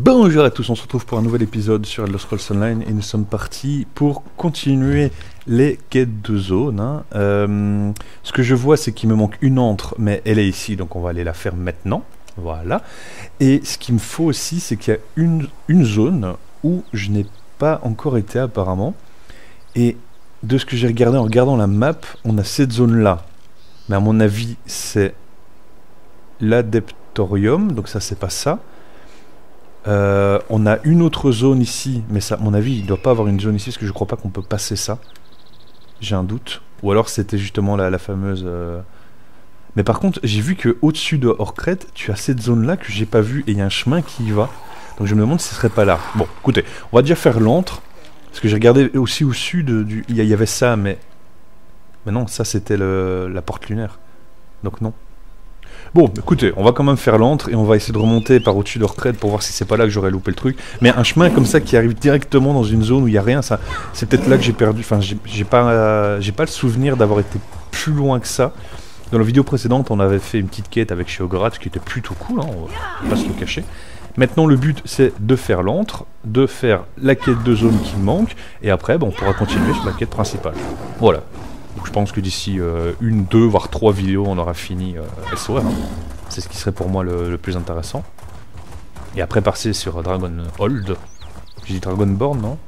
Bonjour à tous, on se retrouve pour un nouvel épisode sur Elder Scrolls Online et nous sommes partis pour continuer les quêtes de zone. hein. Euh, ce que je vois c'est qu'il me manque une entre, mais elle est ici donc on va aller la faire maintenant. Voilà. Et ce qu'il me faut aussi c'est qu'il y a une, une zone où je n'ai pas encore été apparemment. Et de ce que j'ai regardé en regardant la map, on a cette zone là. Mais à mon avis c'est l'Adeptorium, donc ça c'est pas ça. Euh, on a une autre zone ici, mais ça, à mon avis, il doit pas avoir une zone ici parce que je crois pas qu'on peut passer ça. J'ai un doute. Ou alors c'était justement la, la fameuse. euh, Mais par contre, j'ai vu que au-dessus de Orcred, tu as cette zone-là que j'ai pas vue et il y a un chemin qui y va. Donc je me demande si ce serait pas là. Bon, écoutez, on va déjà faire l'antre parce que j'ai regardé aussi au sud du. Il y, avait ça, mais. Mais non, ça c'était la porte lunaire. Donc non. Bon, écoutez, on va quand même faire l'antre et on va essayer de remonter par au-dessus de Orcred pour voir si c'est pas là que j'aurais loupé le truc. Mais un chemin comme ça qui arrive directement dans une zone où il y a rien, ça, c'est peut-être là que j'ai perdu. Enfin, j'ai pas, pas le souvenir d'avoir été plus loin que ça. Dans la vidéo précédente, on avait fait une petite quête avec Sheogorat qui était plutôt cool, hein, on va pas se le cacher. Maintenant, le but c'est de faire l'antre, de faire la quête de zone qui manque, et après, on pourra continuer sur la quête principale. Voilà. Donc je pense que d'ici euh, une, deux, voire trois vidéos, on aura fini euh, SOR. hein. C'est ce qui serait pour moi le, plus intéressant. Et après passer sur Dragon Hold. J'ai dit Dragonborn, non?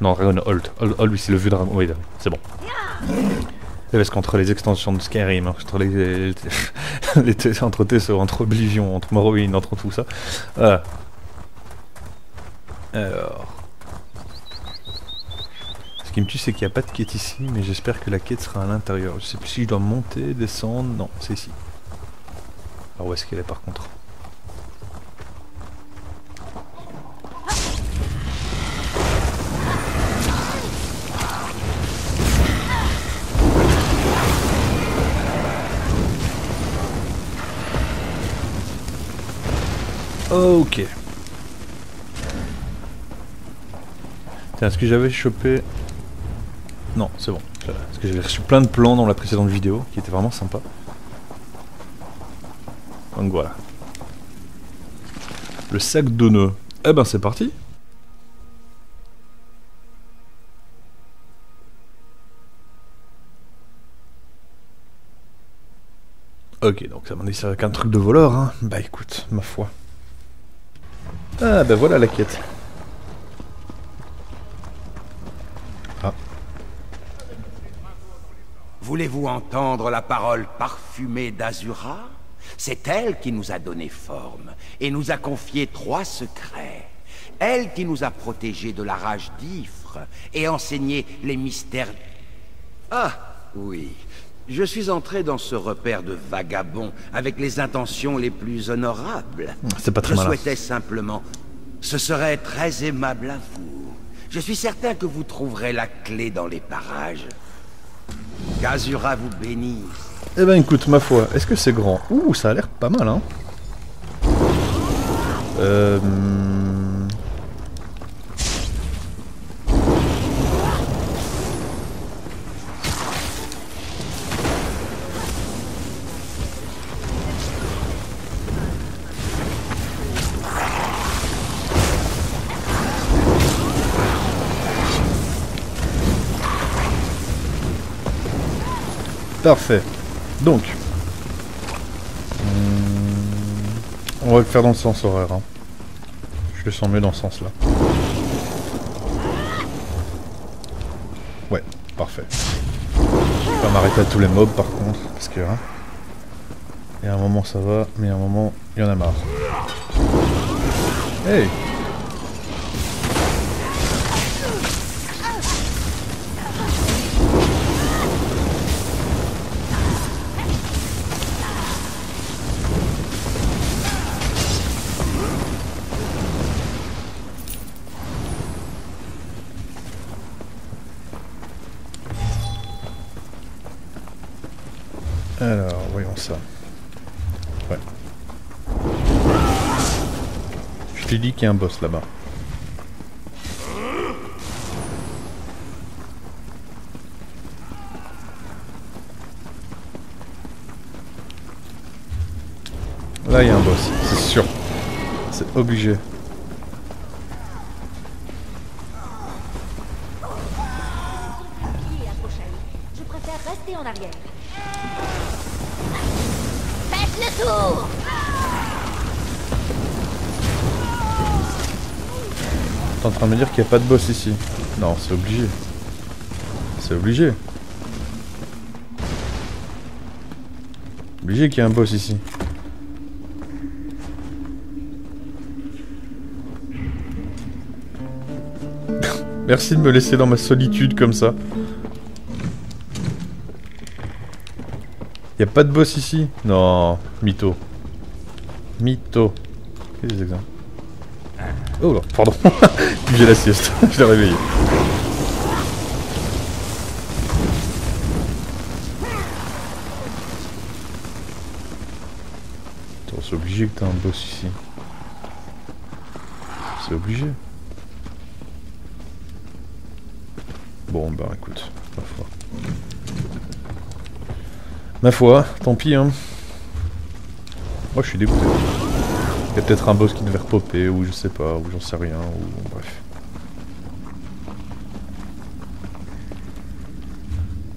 Non, Dragon Hold. Hold, Hold, oui, c'est le vieux dragon. Oui, c'est bon. Et Parce qu'entre les extensions de Skyrim, entre les, entre TSO, entre Oblivion, entre Morrowind, entre tout ça. Voilà. Alors. Qui me tue, c'est qu'il n'y a pas de quête ici, mais j'espère que la quête sera à l'intérieur. Je sais plus si je dois monter, descendre. Non, c'est ici. Alors où est-ce qu'elle est par contre? Ok. Tiens, est-ce que j'avais chopé... Non, c'est bon. Parce que j'avais reçu plein de plans dans la précédente vidéo, qui étaient vraiment sympas. Donc voilà. Le sac de nœuds. Eh ben c'est parti Ok, donc ça m'en c'est qu'un truc de voleur, hein. Bah écoute, ma foi. Ah bah voilà la quête. Voulez-vous entendre la parole parfumée d'Azura? C'est elle qui nous a donné forme et nous a confié trois secrets. Elle qui nous a protégés de la rage d'Ifre et enseigné les mystères... Ah, oui. Je suis entré dans ce repère de vagabonds avec les intentions les plus honorables. C'est pas très Je malin. souhaitais simplement... Ce serait très aimable à vous. Je suis certain que vous trouverez la clé dans les parages. Qu'Azura vous bénisse. Eh ben écoute, ma foi, est-ce que c'est grand? Ouh, ça a l'air pas mal, hein Euh... Parfait. Donc. On va le faire dans le sens horaire. hein. Je le sens mieux dans ce sens-là. Ouais, parfait. Je vais pas m'arrêter à tous les mobs par contre, parce que... Hein, et à un moment ça va, mais à un moment, il y en a marre. Hey Ça. Ouais. Je t'ai dit qu'il y a un boss là-bas. Là, il y a un boss, c'est sûr. C'est obligé. En train de me dire qu'il n'y a pas de boss ici Non, c'est obligé. C'est obligé. Obligé qu'il y ait un boss ici. Merci de me laisser dans ma solitude comme ça. Y a pas de boss ici? Non, mytho. Mytho. Qu'est-ce que Oh là, pardon. J'ai la sieste. Je l'ai réveillé. C'est obligé que t'as un boss ici. C'est obligé. Bon, bah écoute, ma foi. Ma foi, tant pis hein. Moi je suis dégoûté. Il y a peut-être un boss qui devait repopper, ou je sais pas, ou j'en sais rien, ou bref.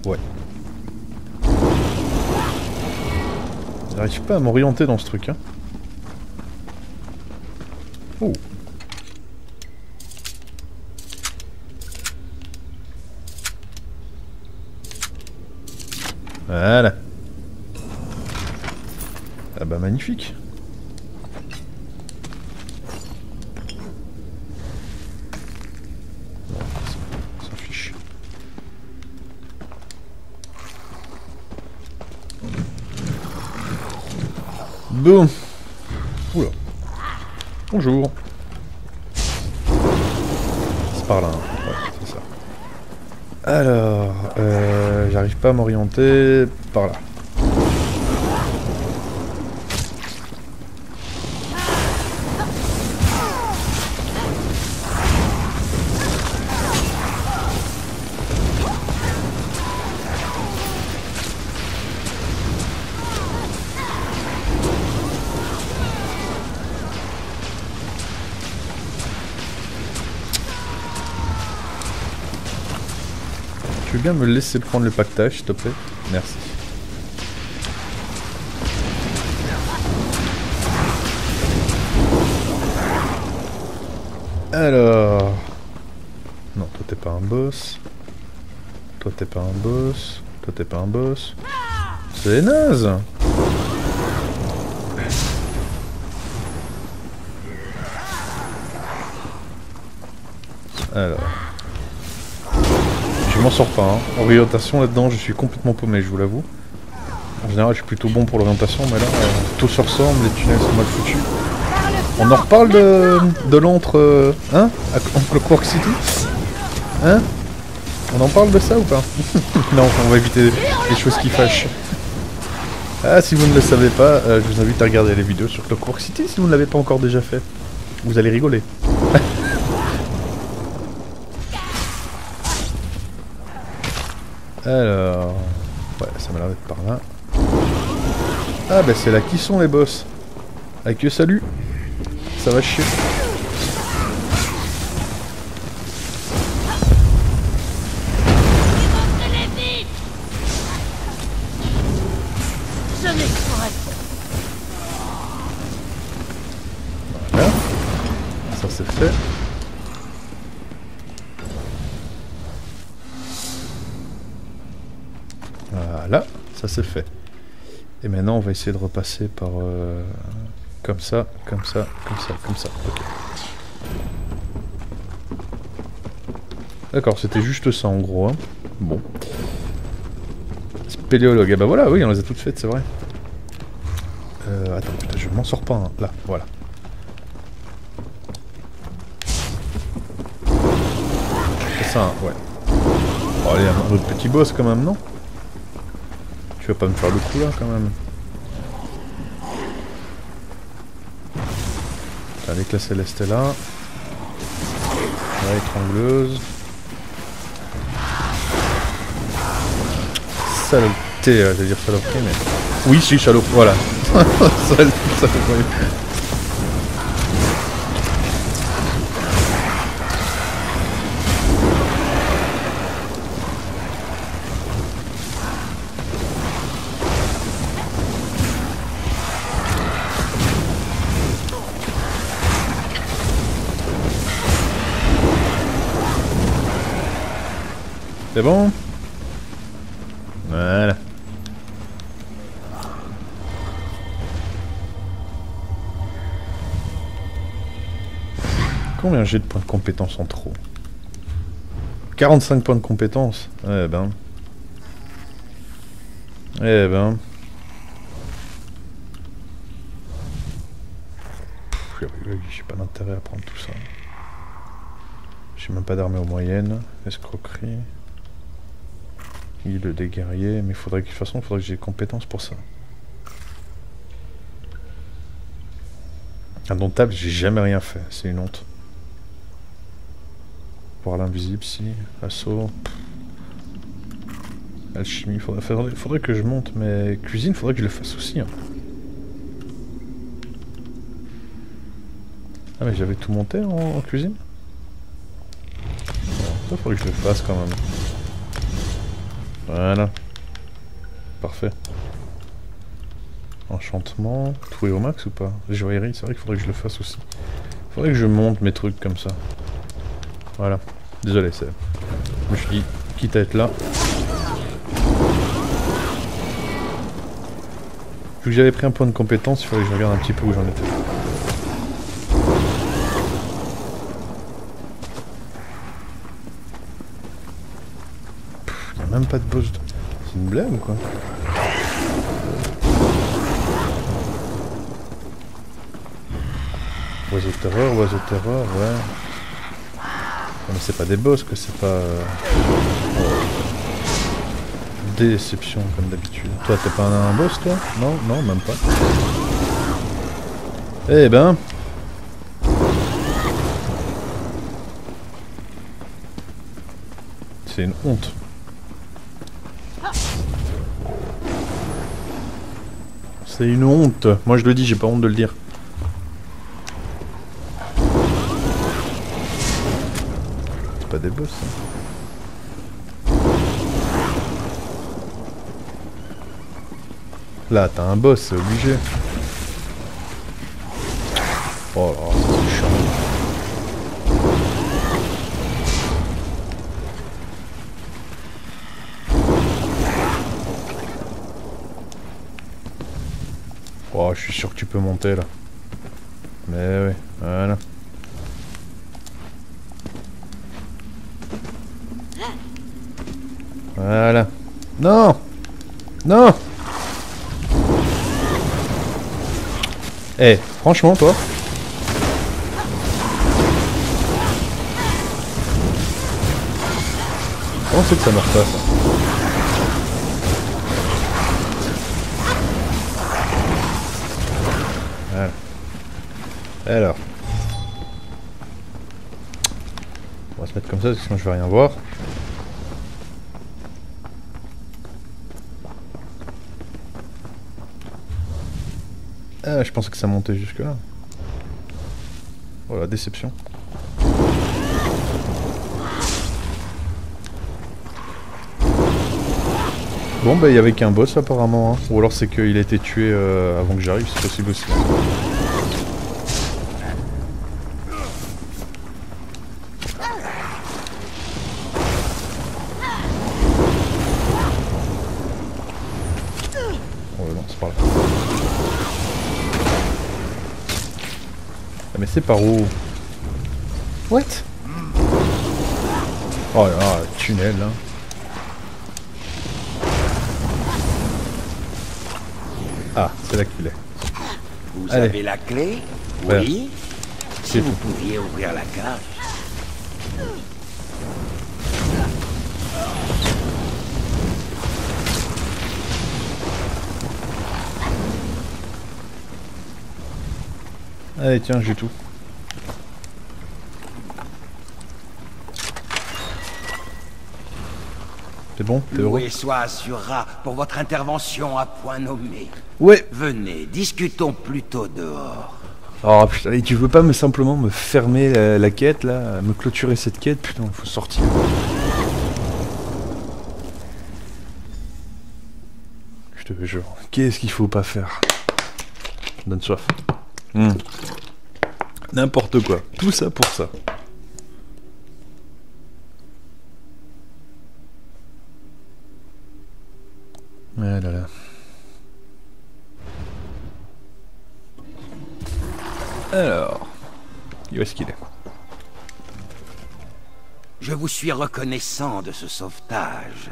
Ouais. J'arrive pas à m'orienter dans ce truc, hein. Oh. Voilà. Ah bah magnifique. Bon. Oula. Bonjour. C'est par là. hein. Ouais, c'est ça. Alors, euh, j'arrive pas à m'orienter par là. Tu veux bien me laisser prendre le pactage, s'il te plaît? Merci. Alors... Non, toi t'es pas un boss. Toi t'es pas un boss. Toi t'es pas un boss. C'est naze Alors... M'en sors pas. Hein. Orientation là-dedans, je suis complètement paumé, je vous l'avoue. En général, je suis plutôt bon pour l'orientation, mais là, euh, tout se ressemble, les tunnels sont mal foutus. On en reparle de, de l'antre, euh, hein Entre Quark City? Hein? On en parle de ça ou pas? Non, on va éviter les choses qui fâchent. Ah, si vous ne le savez pas, euh, je vous invite à regarder les vidéos sur Clockwork City si vous ne l'avez pas encore déjà fait. Vous allez rigoler. Alors... Ouais, ça m'a l'air d'être par là. Ah bah c'est là qui sont les boss. Avec eux, salut Ça va chier. C'est fait. Et maintenant on va essayer de repasser par... euh, comme ça, comme ça, comme ça, comme ça. Ok. D'accord, c'était juste ça en gros. hein. Bon. Spéléologue, ah bah voilà, oui, on les a toutes faites, c'est vrai. Euh, attends, je m'en sors pas. hein. Là, voilà. C'est ça, hein, ouais. Allez, un autre petit boss quand même, non? Tu vas pas me faire le coup là quand même Avec la céleste est là. La étrangleuse. Salopeté, euh, je vais dire saloperie, mais... Oui, si, salope, voilà. C'est bon Voilà. Combien j'ai de points de compétence en trop 45 points de compétence Eh ben. Eh ben. J'ai pas d'intérêt à prendre tout ça. J'ai même pas d'armée aux moyennes. Escroquerie. Île des guerriers. Mais faudrait que, de toute façon, il faudrait que j'ai des compétences pour ça. Indomptable, j'ai jamais rien fait. C'est une honte. Voir l'invisible, si. Assaut. Alchimie, faudrait, faudrait, que je monte, mais cuisine, faudrait que je le fasse aussi. hein. Ah mais j'avais tout monté en, en cuisine? Ça faudrait que je le fasse quand même. Voilà. Parfait. Enchantement. Tout est au max ou pas? Joaillerie, c'est vrai qu'il faudrait que je le fasse aussi. Faudrait que je monte mes trucs comme ça. Voilà. Désolé, c'est... Je me suis dit, quitte à être là. Vu que j'avais pris un point de compétence, il fallait que je regarde un petit peu où j'en étais. Pff, y a même pas de boss. de- C'est une blague ou quoi Oiseau de terreur, oiseau de terreur, ouais. Non, mais c'est pas des boss que c'est pas... euh, Déception comme d'habitude. Toi t'es pas un boss toi? Non, non, même pas. Eh ben... C'est une honte. C'est une honte. Moi je le dis, j'ai pas honte de le dire. C'est pas des boss. hein. Là, t'as un boss, c'est obligé. Oh là, c'est chiant. Oh, je suis sûr que tu peux monter là. Mais oui, voilà. Voilà. Non Non Eh, franchement, toi? Comment c'est que ça marche pas, ça Alors. On va se mettre comme ça, parce que sinon je vais rien voir. Ah, je pensais que ça montait jusque là. Oh la déception. Bon bah il y avait qu'un boss apparemment, hein. ou alors c'est qu'il a été tué euh, avant que j'arrive, c'est possible aussi. Par où What? Oh là là, tunnel hein. là. Ah, c'est là qu'il est. Vous Allez. avez la clé? Ouais. Oui. Si vous tout. pouviez ouvrir la cage. Allez, tiens, j'ai tout. C'est bon Loué soit pour votre intervention à point nommé. Ouais Venez, discutons plutôt dehors. Oh putain, et tu veux pas me simplement me fermer la, la quête là Me clôturer cette quête? Putain, faut sortir. Je te jure. Qu'est-ce qu'il faut pas faire? Donne soif. Hmm. N'importe quoi. Tout ça pour ça. Alors, où est-ce qu'il est? Je vous suis reconnaissant de ce sauvetage.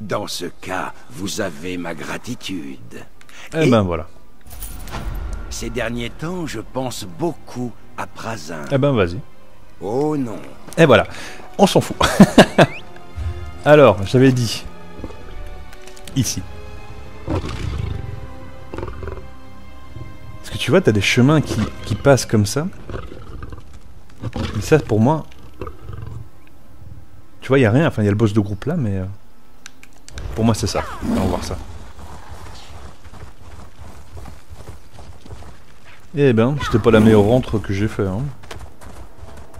Dans ce cas, vous avez ma gratitude. Eh Et ben voilà. Ces derniers temps, je pense beaucoup à Prazin. Eh ben vas-y. Oh non. Et voilà, on s'en fout. Alors, j'avais dit, Ici. Parce que tu vois, t'as des chemins qui, passent comme ça. Mais ça, pour moi. Tu vois, il a rien. Enfin, il y a le boss de groupe là, mais. euh, Pour moi, c'est ça. On va voir ça. Eh ben, c'était pas la meilleure rentre que j'ai fait. Hein.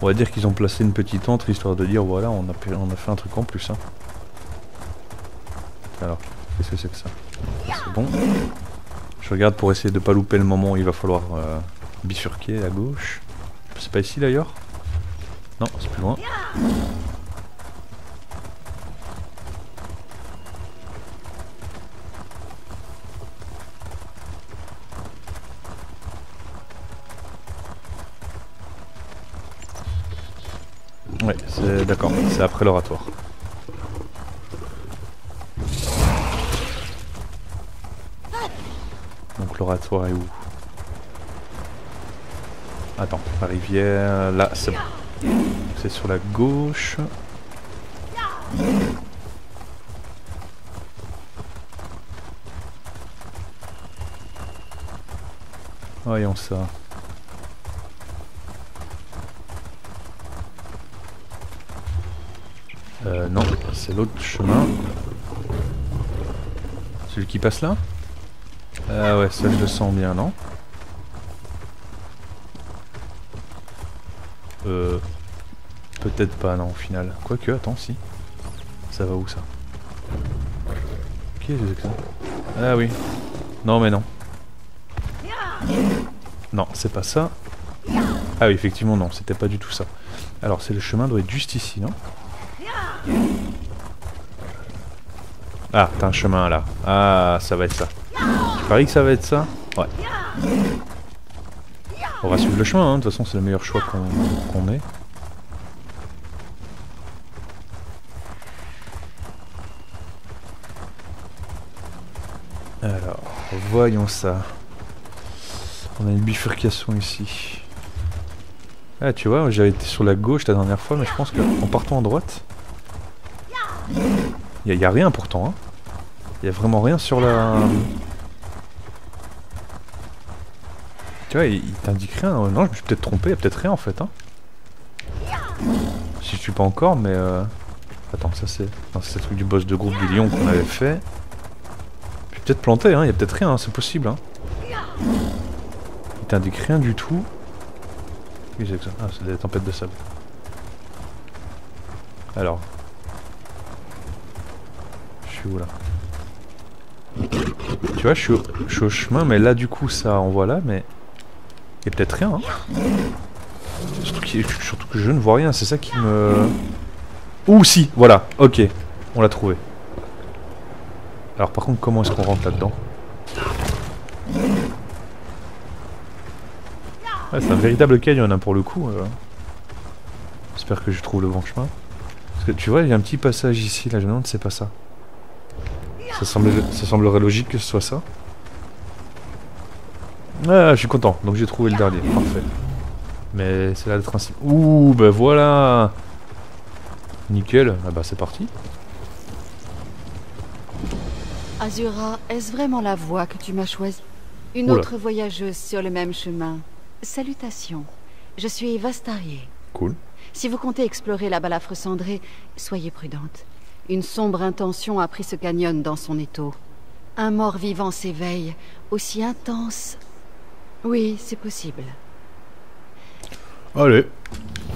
On va dire qu'ils ont placé une petite entre histoire de dire voilà, on a, on a fait un truc en plus. Hein. Alors, qu'est-ce que c'est que ça C'est bon. Je regarde pour essayer de pas louper le moment où il va falloir euh, bifurquer à gauche. C'est pas ici d'ailleurs Non, c'est plus loin. Ouais, c'est d'accord, c'est après l'oratoire. Donc l'oratoire est où Attends, la rivière, là. C'est sur la gauche. Voyons ça. Euh, non, c'est l'autre chemin. Celui qui passe là? Ah ouais, ça je le sens bien, non Euh... Peut-être pas, non, au final. Quoique, attends, si. Ça va où, ça Qu'est-ce que c'est que ça Ah oui. Non, mais non. Non, c'est pas ça. Ah oui, effectivement, non, c'était pas du tout ça. Alors, c'est le chemin doit être juste ici, non Ah, t'as un chemin là. Ah, ça va être ça. Tu paries que ça va être ça Ouais. On va suivre le chemin, hein. de toute façon c'est le meilleur choix qu'on ait. Alors, voyons ça. On a une bifurcation ici. Ah, tu vois, j'avais été sur la gauche la dernière fois, mais je pense qu'en partant à droite, il n'y a, rien pourtant. hein. Il y a vraiment rien sur la. Tu vois, il, t'indique rien. Non, je me suis peut-être trompé, il y a peut-être rien en fait. Hein. Si je suis pas encore, mais. euh, Attends, ça c'est. Non, c'est le truc du boss de groupe du lion qu'on avait fait. Je suis peut-être planté, hein. il y a peut-être rien, hein, c'est possible. Hein. Il t'indique rien du tout. Qu'est-ce que ça Ah, c'est des tempêtes de sable. Alors. Je suis où là? Tu vois, je suis, au, je suis au chemin, mais là du coup ça envoie là, mais. Il y a peut-être rien. Hein. Surtout, que je ne vois rien, c'est ça qui me. Ouh, si, voilà, ok, on l'a trouvé. Alors, par contre, comment est-ce qu'on rentre là-dedans? C'est un véritable canyon hein, pour le coup. euh. J'espère que je trouve le bon chemin. Parce que tu vois, il y a un petit passage ici, là, je me demande c'est pas ça. Ça, semble, ça semblerait logique que ce soit ça. Ah, je suis content, donc j'ai trouvé le dernier, parfait. Mais c'est là le principe. Ouh, bah voilà Nickel, ah bah c'est parti. Azura, est-ce vraiment la voie que tu m'as choisie? Une Oula. autre voyageuse sur le même chemin. Salutations. Je suis Vastarier. Cool. Si vous comptez explorer la balafre cendrée, soyez prudente. Une sombre intention a pris ce canyon dans son étau. Un mort-vivant s'éveille, aussi intense. Oui, c'est possible. Allez,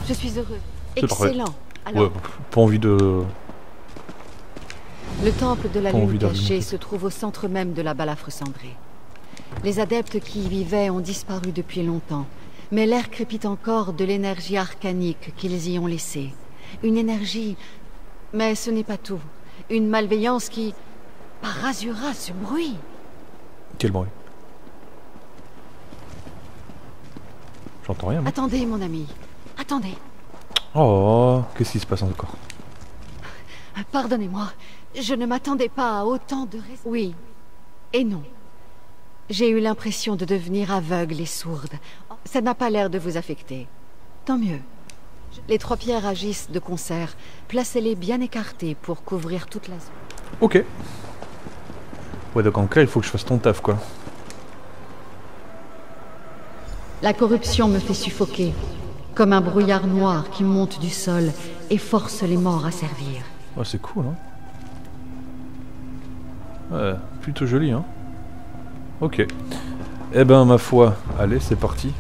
Je suis heureux. Excellent. Alors, ouais, pas envie de... Le temple de la Pas lune cachée se trouve au centre même de la balafre cendrée. Les adeptes qui y vivaient ont disparu depuis longtemps, mais l'air crépite encore de l'énergie arcanique qu'ils y ont laissée. Une énergie... Mais ce n'est pas tout. Une malveillance qui... Par Azura, ce bruit Quel bruit? J'entends rien. moi. Attendez, mon ami. Attendez. Oh, qu'est-ce qui se passe encore? Pardonnez-moi. Je ne m'attendais pas à autant de... Oui. Et non. J'ai eu l'impression de devenir aveugle et sourde. Ça n'a pas l'air de vous affecter. Tant mieux. Les trois pierres agissent de concert. Placez-les bien écartées pour couvrir toute la zone. Ok. Ouais, donc en clair, il faut que je fasse ton taf, quoi. La corruption me fait suffoquer, comme un brouillard noir qui monte du sol et force les morts à servir. Ouais, c'est cool, hein. Ouais, plutôt joli, hein. Ok. Eh ben, ma foi, allez, c'est parti.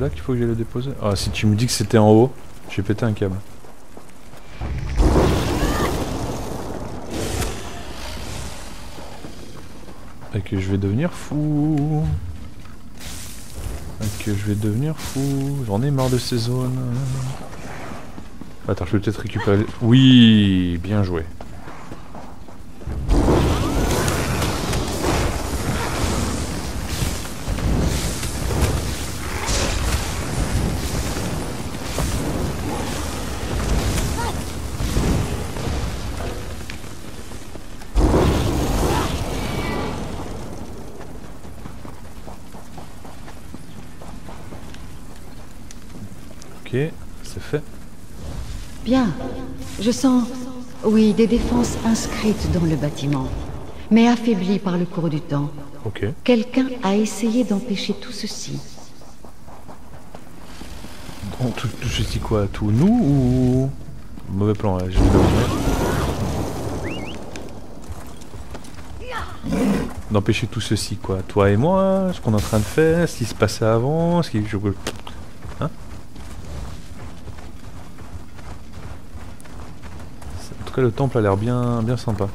Là qu'il faut que j'aille le déposer? Ah, si tu me dis que c'était en haut, j'ai pété un câble. Et que je vais devenir fou. Et que je vais devenir fou. J'en ai marre de ces zones. Attends, je peux peut-être récupérer... Oui, bien joué. Je sens, oui, des défenses inscrites dans le bâtiment, mais affaiblies par le cours du temps. Ok. Quelqu'un a essayé d'empêcher tout ceci. On tout, tout ceci quoi Tout nous ou... Mauvais plan, là, j'ai vu D'empêcher tout ceci quoi Toi et moi, ce qu'on est en train de faire, ce qui se passait avant, ce qui... Je... Hein En tout cas le temple a l'air bien, bien sympa.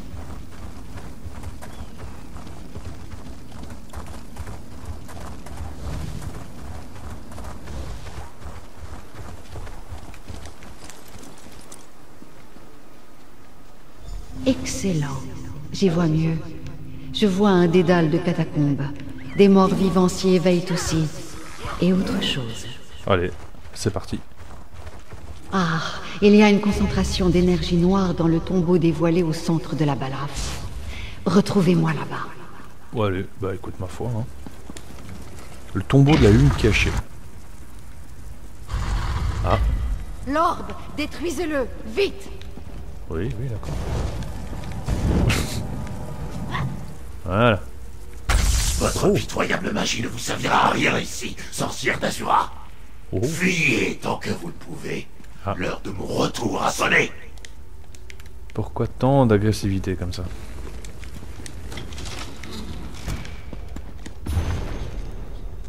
Excellent. J'y vois mieux. Je vois un dédale de catacombes. Des morts vivants s'y éveillent aussi. Et autre chose. Allez, c'est parti. Ah, il y a une concentration d'énergie noire dans le tombeau dévoilé au centre de la balafre. Retrouvez-moi là-bas. Ouais, allez, bah écoute ma foi. Hein. Le tombeau de la lune cachée. Ah, L'orbe, détruisez-le, vite oui, oui, d'accord. voilà. Votre pitoyable magie ne vous servira à rien ici, sorcière d'Azura. Oh. Fuyez tant que vous le pouvez. Ah. L'heure de mon retour a sonné. Pourquoi tant d'agressivité comme ça?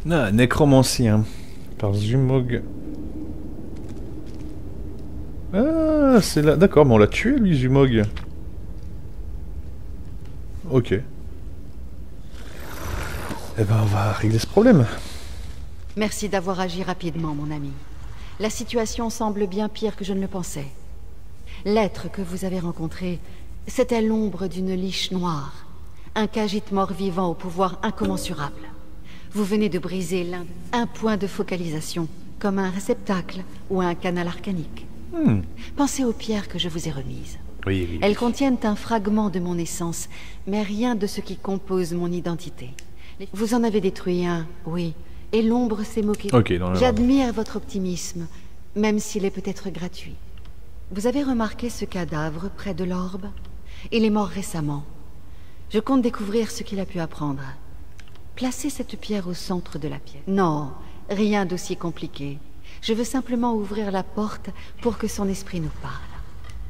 Ah, nécromancie, hein. Par Zumog. Ah, c'est là. D'accord, mais on l'a tué, lui, Zumog. Ok. Eh ben, on va régler ce problème. Merci d'avoir agi rapidement, mon ami. La situation semble bien pire que je ne le pensais. L'être que vous avez rencontré, c'était l'ombre d'une liche noire. Un Khajiit mort-vivant au pouvoir incommensurable. Vous venez de briser l'un un point de focalisation, comme un réceptacle ou un canal arcanique. Hmm. Pensez aux pierres que je vous ai remises. Oui, oui. Elles contiennent un fragment de mon essence, mais rien de ce qui compose mon identité. Vous en avez détruit un, oui, et l'ombre s'est moquée. Ok, dans le- J'admire votre optimisme, même s'il est peut-être gratuit. Vous avez remarqué ce cadavre près de l'orbe? Il est mort récemment. Je compte découvrir ce qu'il a pu apprendre. Placez cette pierre au centre de la pièce. Non, rien d'aussi compliqué. Je veux simplement ouvrir la porte pour que son esprit nous parle.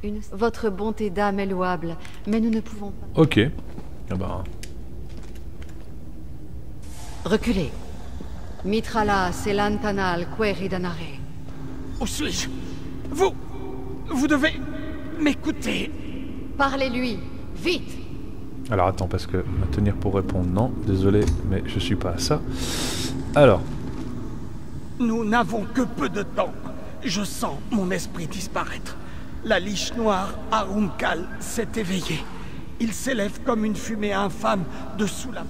Une- Votre bonté d'âme est louable, mais nous ne pouvons pas. Ok. Ah bah. Reculez. Mitrala, Selantanal, Queridanare. Où suis-je? Vous... Vous devez... m'écouter. Parlez-lui, vite Alors attends, parce que me tenir pour répondre, non. Désolé, mais je suis pas à ça. Alors, Nous n'avons que peu de temps. Je sens mon esprit disparaître. La liche noire Arumkal s'est éveillée. Il s'élève comme une fumée infâme dessous la...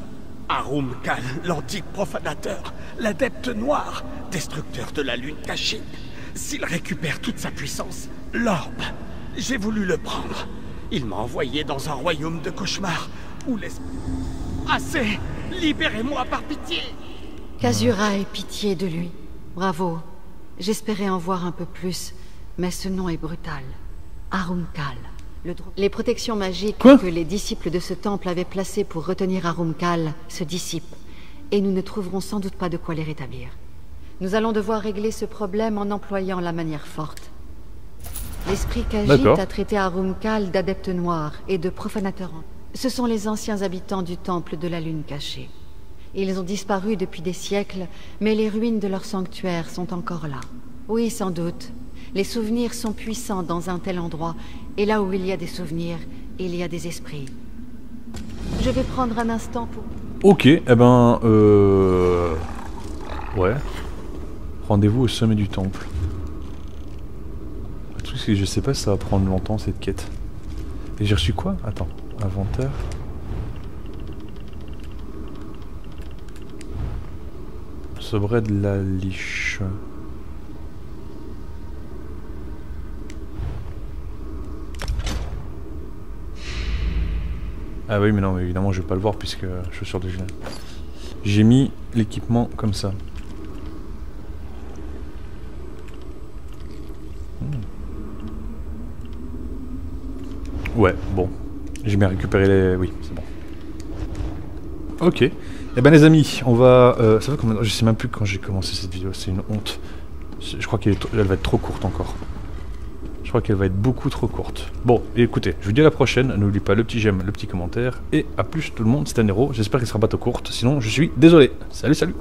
Arumkal, l'antique profanateur, l'adepte noir, destructeur de la lune cachée. S'il récupère toute sa puissance, l'orbe, j'ai voulu le prendre. Il m'a envoyé dans un royaume de cauchemars où l'esprit... Assez Libérez-moi par pitié Kazura ait pitié de lui. Bravo. J'espérais en voir un peu plus, mais ce nom est brutal. Arumkal. Le Les protections magiques Quoi que les disciples de ce temple avaient placées pour retenir Arumkal se dissipent, et nous ne trouverons sans doute pas de quoi les rétablir. Nous allons devoir régler ce problème en employant la manière forte. L'esprit D'accord. a traité Arumkal d'adepte noir et de profanateur. Ce sont les anciens habitants du temple de la lune cachée. Ils ont disparu depuis des siècles, mais les ruines de leur sanctuaire sont encore là. Oui, sans doute. Les souvenirs sont puissants dans un tel endroit, et là où il y a des souvenirs, il y a des esprits. Je vais prendre un instant pour... ok, eh ben, euh... Ouais. Rendez-vous au sommet du temple. Le truc, c'est que je sais pas si ça va prendre longtemps, cette quête. Et j'ai reçu quoi? Attends, inventaire. Sabret de la liche. Ah oui, mais non, mais évidemment, je vais pas le voir puisque sur de Julien. J'ai mis l'équipement comme ça. Hmm. Ouais, bon. J'ai bien récupéré les... Oui, c'est bon. Ok. Eh ben les amis, on va... Euh, ça fait combien Je sais même plus quand j'ai commencé cette vidéo, c'est une honte. Je crois qu'elle va être trop courte encore. Crois qu'elle va être beaucoup trop courte. Bon, écoutez, je vous dis à la prochaine. N'oubliez pas le petit j'aime, le petit commentaire. Et à plus tout le monde, c'était héros. J'espère qu'elle sera pas trop courte. Sinon, je suis désolé. Salut, salut